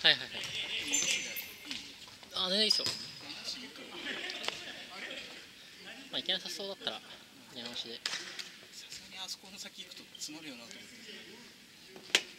はいはいはい。あ全然いいっすよ。まあ行けなさそうだったらやり直しで。さすがにあそこの先行くと詰まるよなと思って。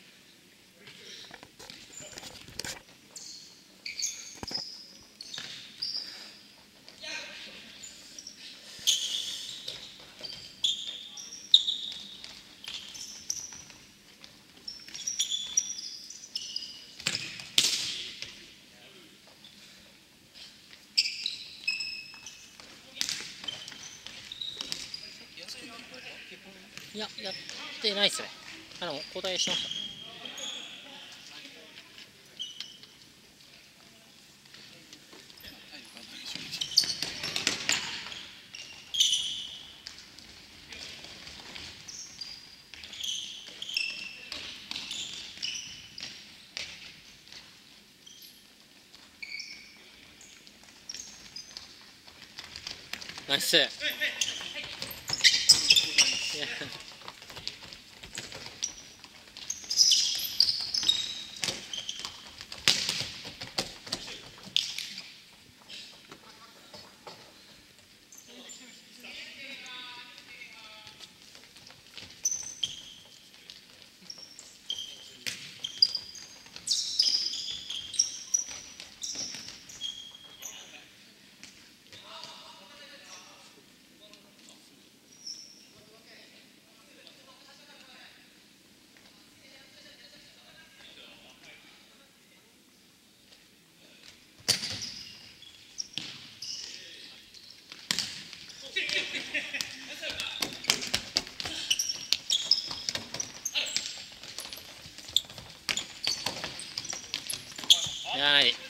ややってないっすね。あでも交代しました。ナイスいやはい。